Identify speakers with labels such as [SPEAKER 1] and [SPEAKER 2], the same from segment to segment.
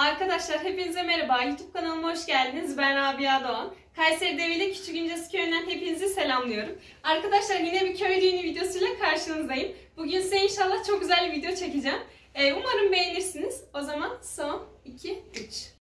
[SPEAKER 1] Arkadaşlar hepinize merhaba. YouTube kanalıma hoş geldiniz. Ben Rabia Doğan. Kayseri Develi Küçük İncesi Köyü'nden hepinizi selamlıyorum. Arkadaşlar yine bir köy düğünü videosuyla karşınızdayım. Bugün size inşallah çok güzel bir video çekeceğim. Ee, umarım beğenirsiniz. O zaman son 2 3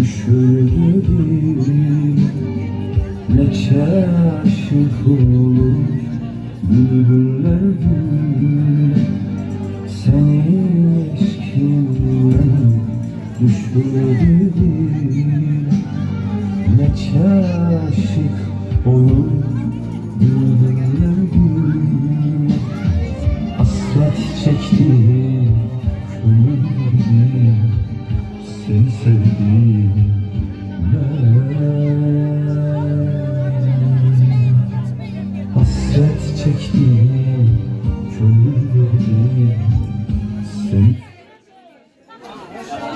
[SPEAKER 2] düşürdü biri Ne çaşık olur bülbüller gül Seni
[SPEAKER 3] eşkimden düşürdü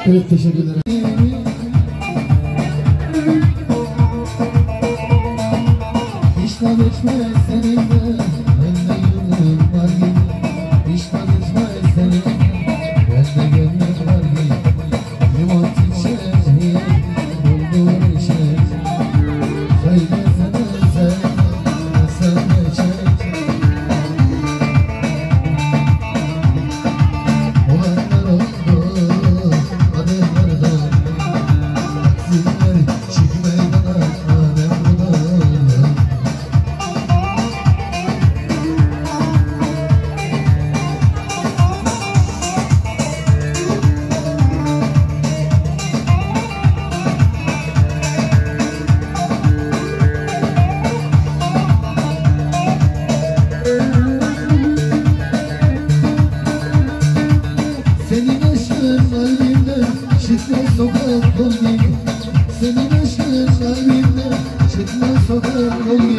[SPEAKER 3] Çok teşekkür ederim. sokak kalbim Senin aşkın kalbimde Çıkmaz sokak
[SPEAKER 4] kalbim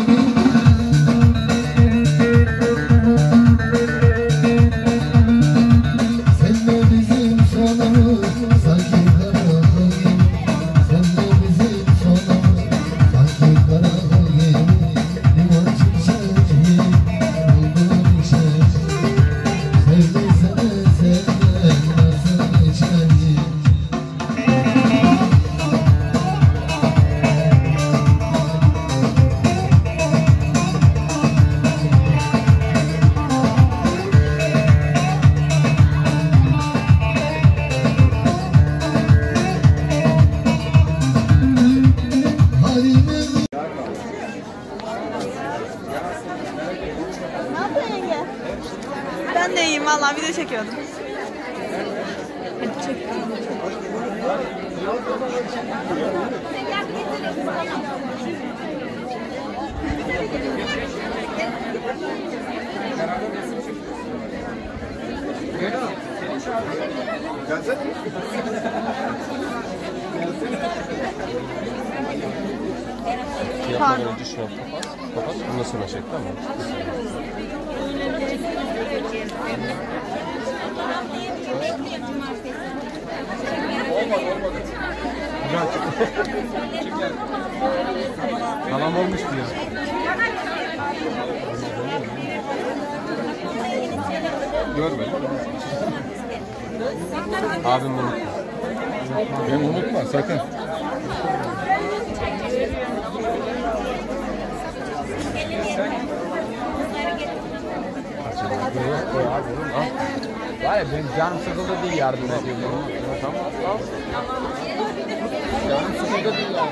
[SPEAKER 4] Gelsene. Pardon.
[SPEAKER 5] Önce şunu kapat. Kapat. Bunu sonra çekti ama. Olmadı olmadı tamam olmuş diyor. Görme. Abim unutma. Ben unutma sakın.
[SPEAKER 6] Var ya benim canım sıkıldı diye yardım ediyorum. Tamam.
[SPEAKER 4] Tamam. 我们是一个地方。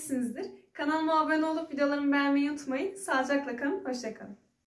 [SPEAKER 4] Beğenmişsinizdir. Kanalıma abone olup videolarımı beğenmeyi unutmayın. Sağlıcakla kalın. Hoşçakalın.